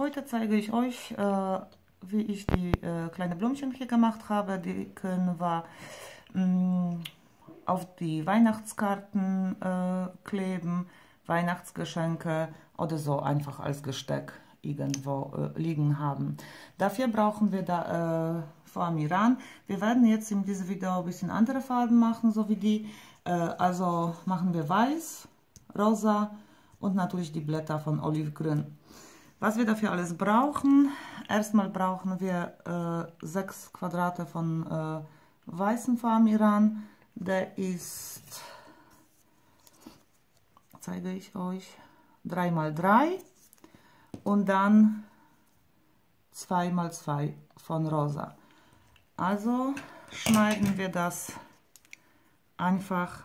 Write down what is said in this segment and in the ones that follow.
heute zeige ich euch, äh, wie ich die äh, kleinen Blümchen hier gemacht habe. Die können wir mh, mm, auf die Weihnachtskarten äh, kleben, Weihnachtsgeschenke oder so einfach als Gesteck irgendwo äh, liegen haben. Dafür brauchen wir da äh, Foamiran. Wir werden jetzt in diesem Video ein bisschen andere Farben machen, so wie die. Äh, also machen wir weiß, rosa und natürlich die Blätter von Olivgrün. Was wir dafür alles brauchen, erstmal brauchen wir äh, 6 Quadrate von äh, weißen Farmiran. Der ist, zeige ich euch, 3 x 3 und dann 2 x 2 von rosa. Also schneiden wir das einfach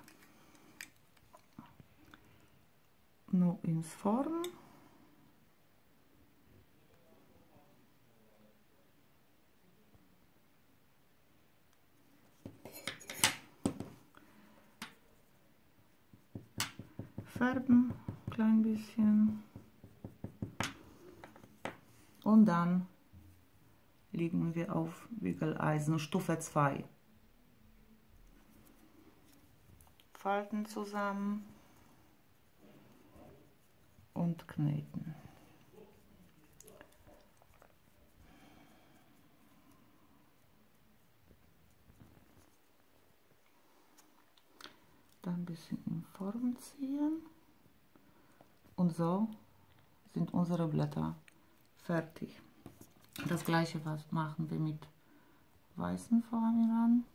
nur ins Form. Färben, klein bisschen. Und dann liegen wir auf Wickeleisen Stufe 2. Falten zusammen und kneten. Dann ein bisschen in Form ziehen und so sind unsere Blätter fertig. Das gleiche was machen wir mit weißen Formen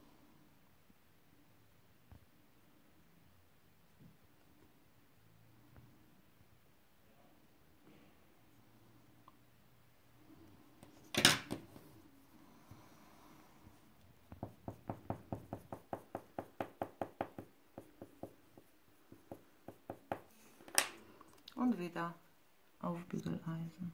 und wieder auf Bügeleisen.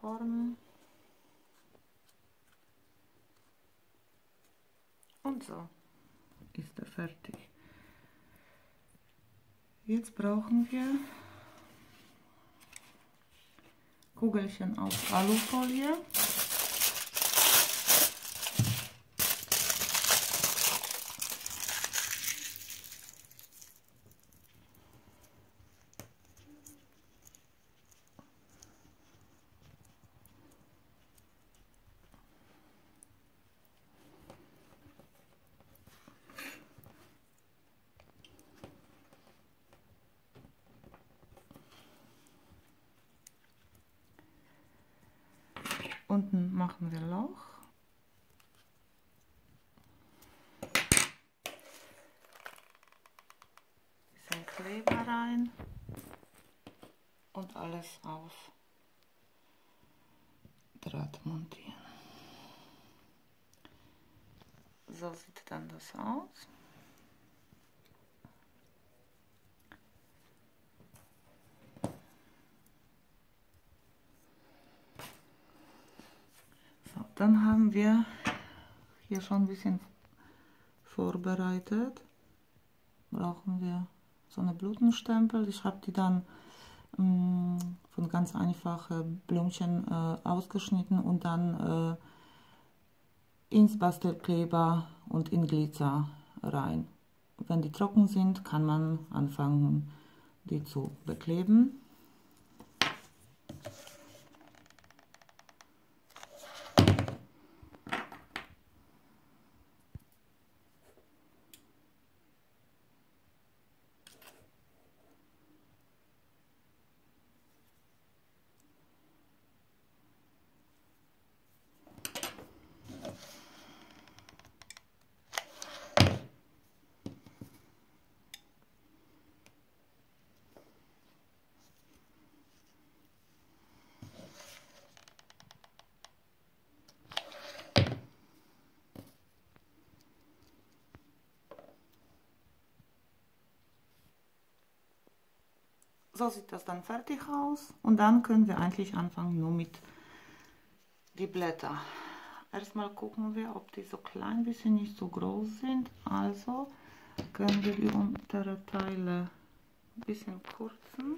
Formen und so ist er fertig. Jetzt brauchen wir Kugelchen aus Alufolie. Unten machen wir Loch. Bisschen Kleber rein und alles auf Draht montieren. So sieht dann das aus. Dann haben wir hier schon ein bisschen vorbereitet. Brauchen wir so eine Blutenstempel. Ich habe die dann mh, mm, von ganz einfachen Blümchen äh, ausgeschnitten und dann äh, ins Bastelkleber und in Glitzer rein. Wenn die trocken sind, kann man anfangen, die zu bekleben. So sieht das dann fertig aus. Und dann können wir eigentlich anfangen nur mit die Blätter. Erstmal gucken wir, ob die so klein bisschen nicht so groß sind. Also können wir die untere Teile ein bisschen kurzen.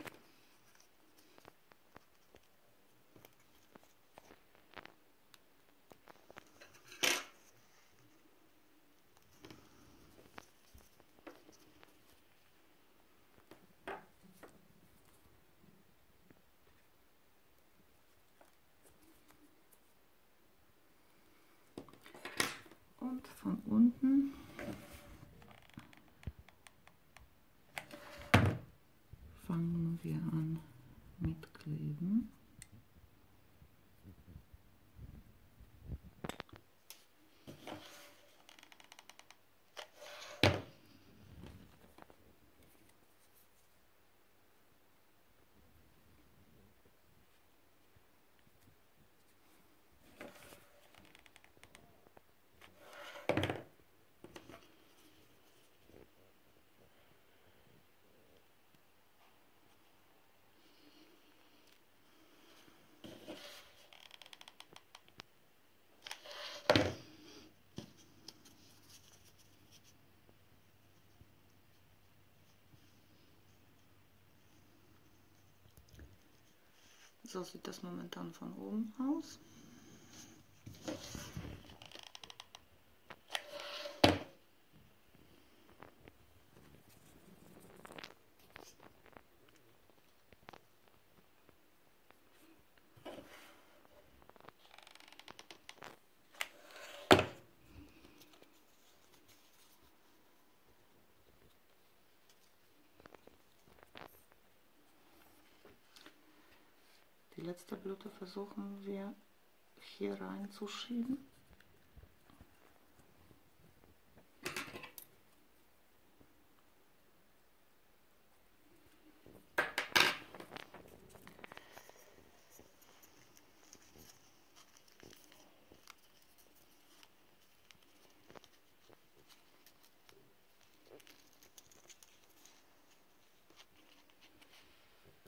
Von unten fangen wir an mit Kleben. So sieht das momentan von oben aus. Die letzte Blüte versuchen wir hier reinzuschieben.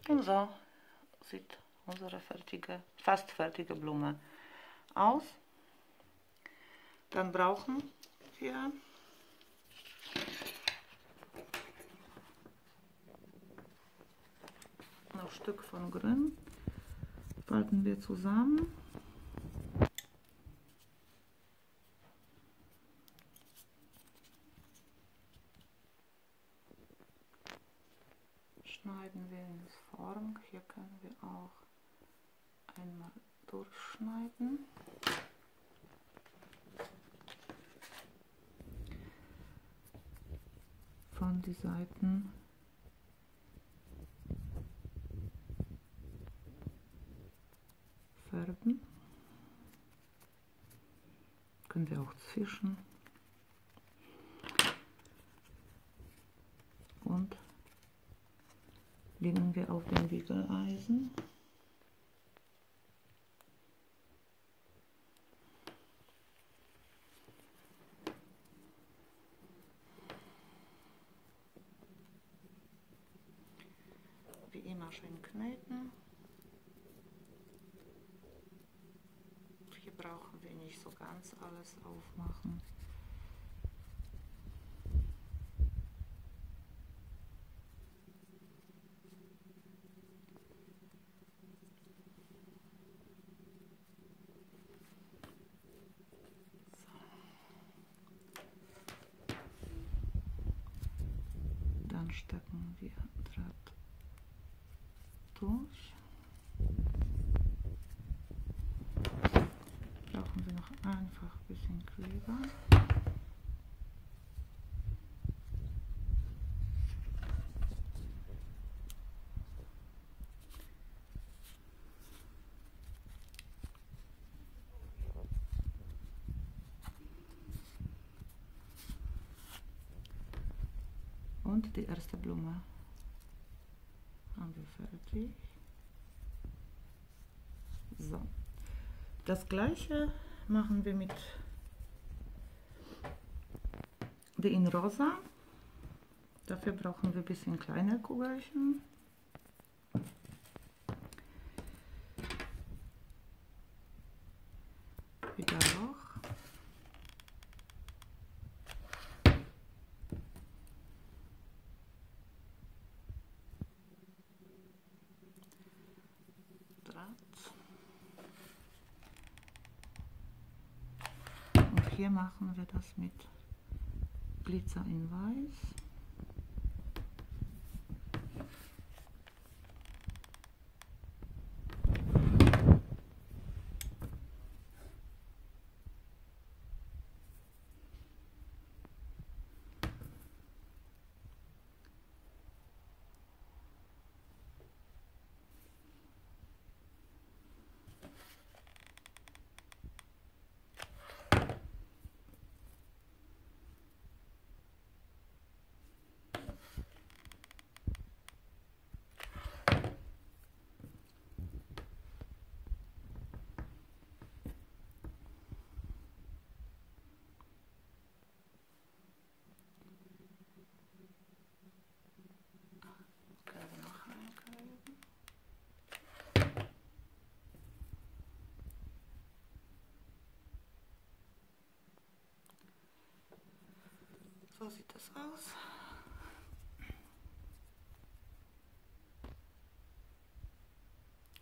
So unsere fertige, fast fertige Blume aus. Dann brauchen wir noch Stück von Grün. Falten wir zusammen. schneiden wir in Form. Hier können wir auch einmal durchschneiden. Von die Seiten färben. Können wir auch zwischen. Und legen wir auf den Wickeleisen. Schön kneten. Hier brauchen wir nicht so ganz alles aufmachen. Dann stecken wir Draht durch. Brauchen wir noch einfach ein bisschen Kleber. Und die erste Blume fertig. So. Das gleiche machen wir mit die in rosa. Dafür brauchen wir ein bisschen kleine Kugelchen. Und hier machen wir das mit Glitzer in Weiß. Sieht das aus.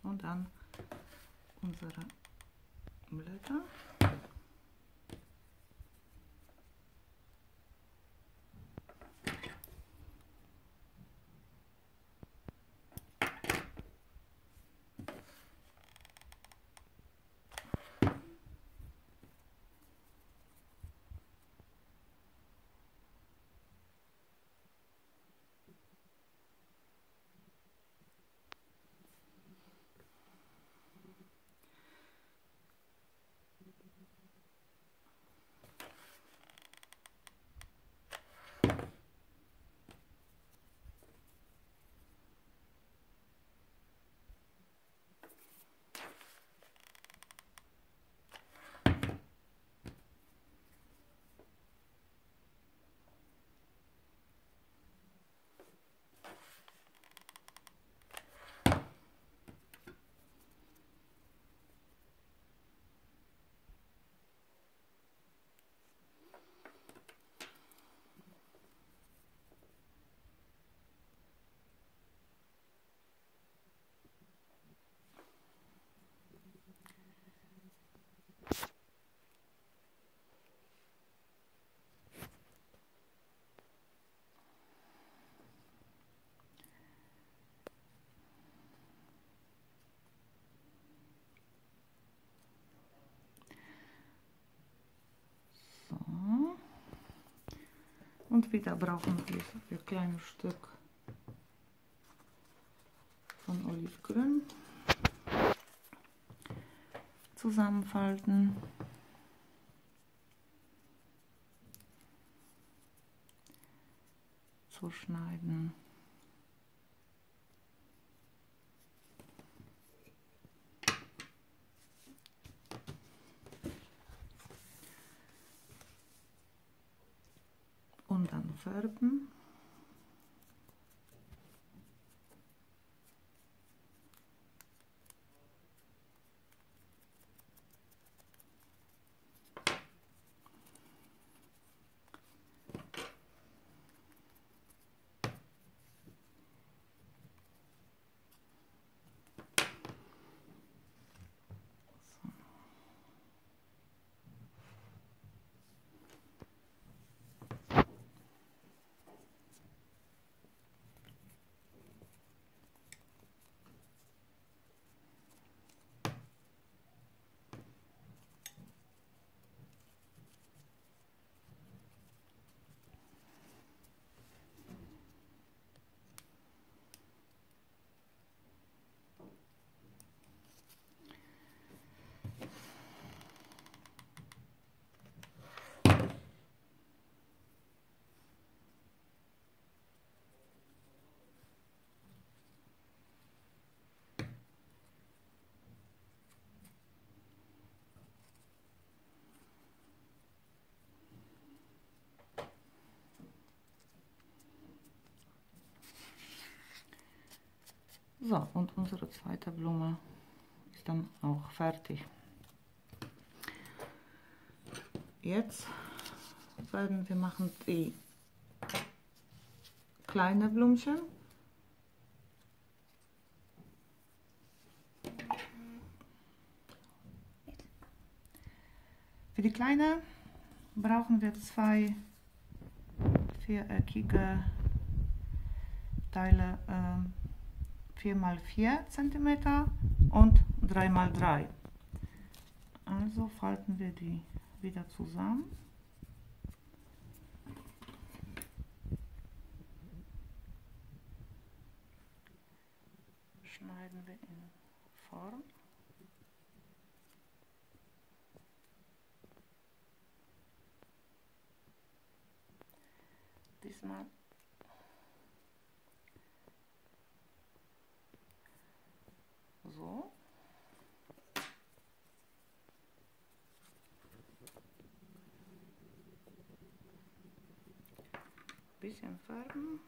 Und dann unsere Blätter. Und wieder brauchen wir ein kleines Stück von Olivgrün. Zusammenfalten. Zuschneiden. und dann So, und unsere zweite Blume ist dann auch fertig. Jetzt werden wir machen die kleine Blümchen. Für die kleine brauchen wir zwei viereckige Teile äh, 4 x 4 cm und 3 x 3. Also falten wir die wieder zusammen. Schneiden wir in Form. Diesmal so. Bisschen färben.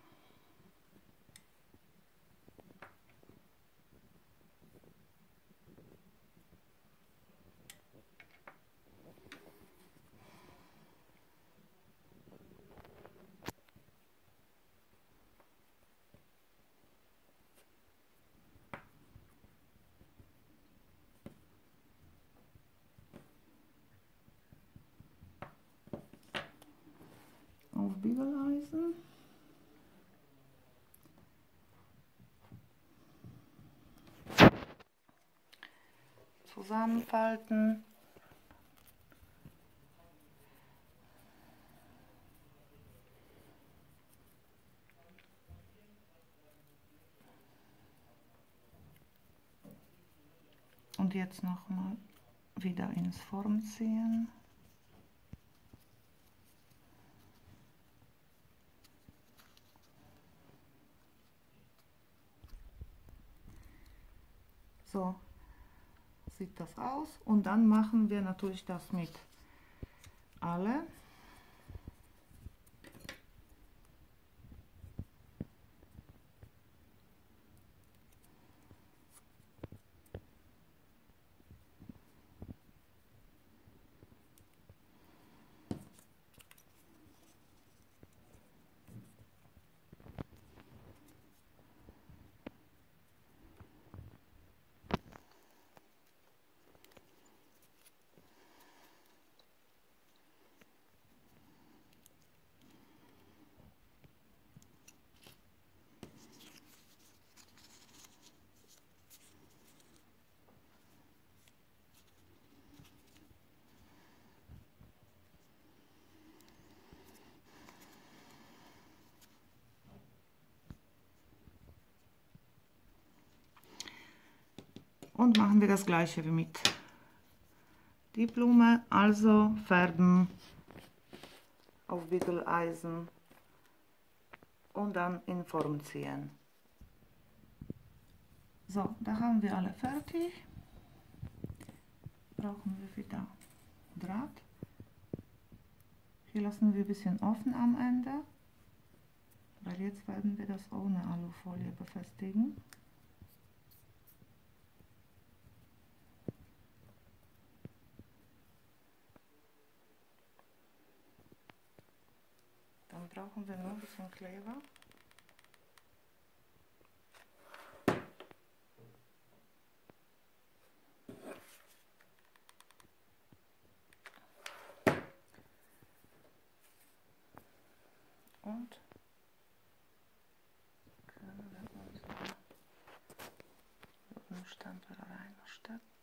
auf Bügeleisen. Zusammenfalten. Und jetzt noch mal wieder ins Form ziehen. So sieht das aus. Und dann machen wir natürlich das mit alle. Und machen wir das gleiche wie mit die Blume, also färben auf Bügeleisen und dann in Form ziehen. So, da haben wir alle fertig. Brauchen wir wieder Draht. Hier lassen wir ein bisschen offen am Ende, weil jetzt werden wir das ohne Alufolie befestigen. Brauchen wir nur ein bisschen Kleber. Und können wir unseren Stempel reinstecken.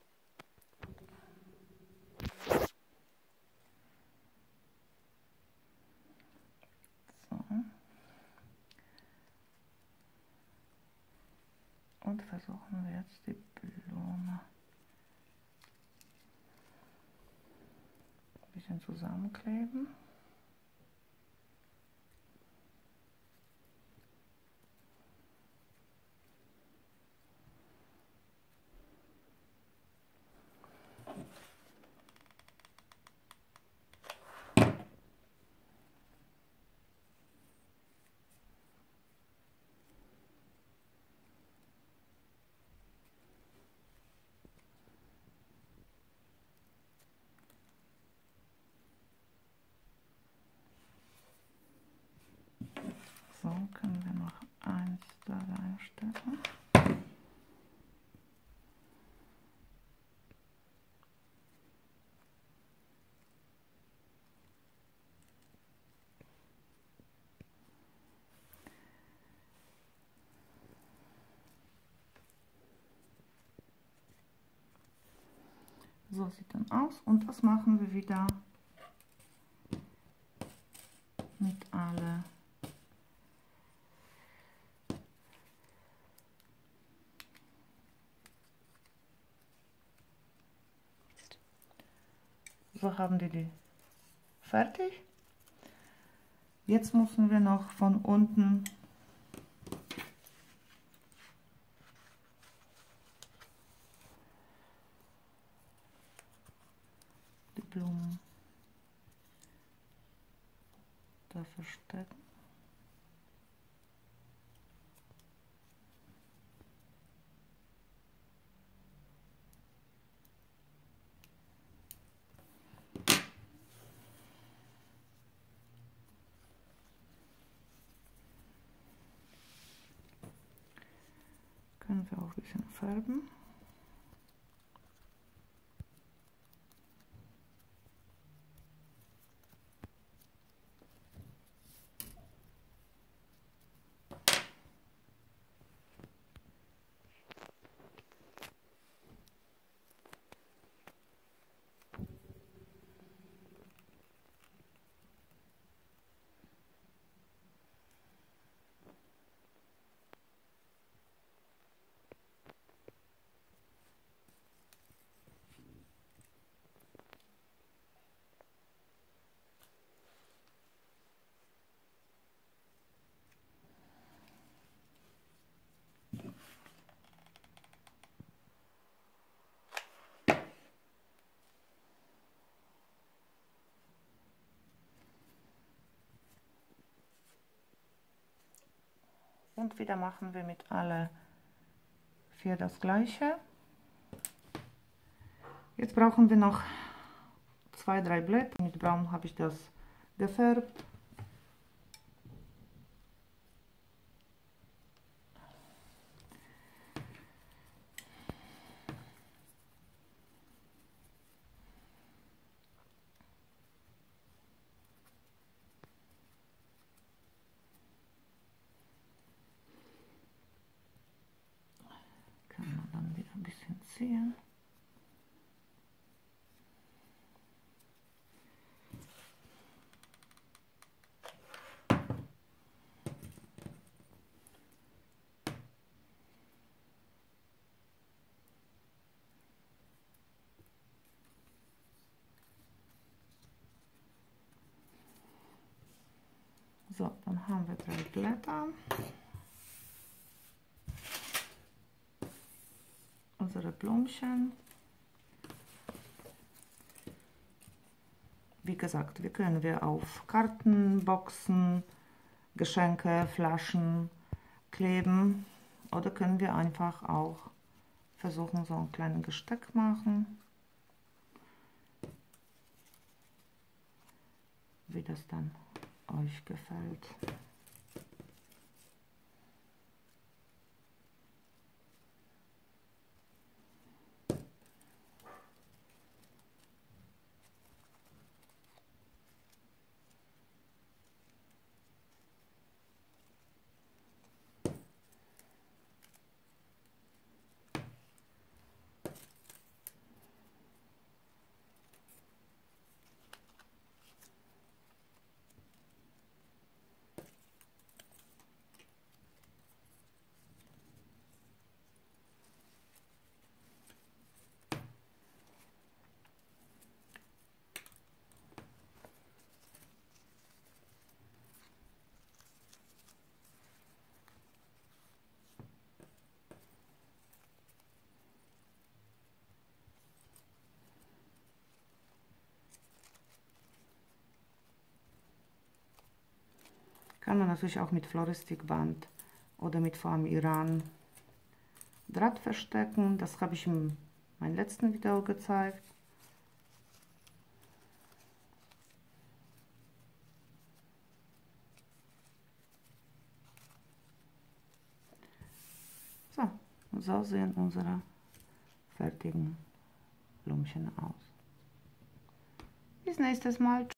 Und versuchen wir jetzt die Blume ein bisschen zusammenkleben. So, können wir noch eins da reinstecken. So sieht dann aus und das machen wir wieder mit alle So haben die die fertig. Jetzt müssen wir noch von unten die Blumen da verstecken. Auch ein bisschen färben. Und wieder machen wir mit alle vier das gleiche. Jetzt brauchen wir noch zwei, drei Blätter. Mit Braun habe ich das gefärbt. Ziehen. So, dann haben wir drei Blätter. Unsere Blümchen. Wie gesagt, wir können wir auf Karten, Boxen, Geschenke, Flaschen kleben oder können wir einfach auch versuchen, so einen kleinen Gesteck machen. Wie das dann euch gefällt. Kann man natürlich auch mit Floristikband oder mit Form Iran Draht verstecken. Das habe ich in meinem letzten Video gezeigt. So, so sehen unsere fertigen Blümchen aus. Bis nächstes Mal.